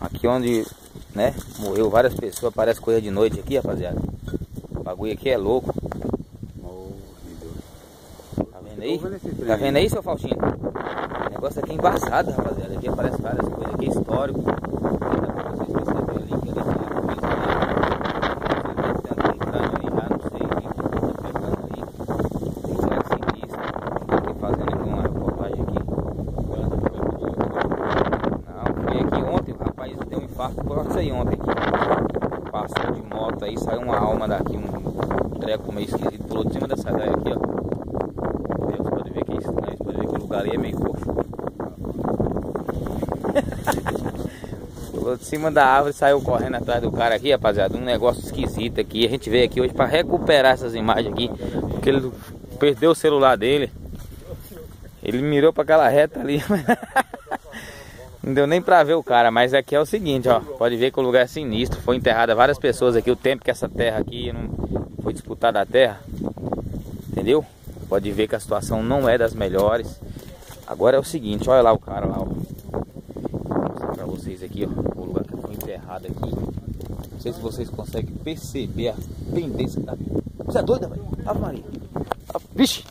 Aqui onde, né, morreu várias pessoas, parece coisa de noite aqui, rapaziada. O bagulho aqui é louco. Tá vendo aí? Tá vendo aí, seu Faustino? O negócio aqui é embaçado, rapaziada. Aqui aparece várias coisas aqui, histórico. Dá pra vocês perceberem ali que ele tá com isso aí. Você vê que tem um estranho aí já, não sei o que tá pegando aí. Um lugar sinistro. Estamos aqui fazendo aqui uma reportagem aqui. Não, foi aqui ontem, o rapaz aí ontem aqui. Passou de moto aí, saiu uma alma daqui, um treco meio esquisito, pulou de cima dessa galera aqui, ó. Você pode ver que é estranho, você pode ver que o lugar ali é meio coxo. Pulou de cima da árvore e saiu correndo atrás do cara aqui, rapaziada. Um negócio esquisito aqui. A gente veio aqui hoje para recuperar essas imagens aqui. Porque ele perdeu o celular dele. Ele mirou para aquela reta ali. Não deu nem pra ver o cara, mas aqui é o seguinte, ó. Pode ver que o lugar é sinistro. Foi enterrada várias pessoas aqui. O tempo que essa terra aqui não foi disputada a terra. Entendeu? Pode ver que a situação não é das melhores. Agora é o seguinte, olha lá o cara lá, ó. Vou mostrar pra vocês aqui, ó. O lugar que foi enterrado aqui. Não sei se vocês conseguem perceber a pendência que tá. Você é doida, velho? Ave Maria. Vixe!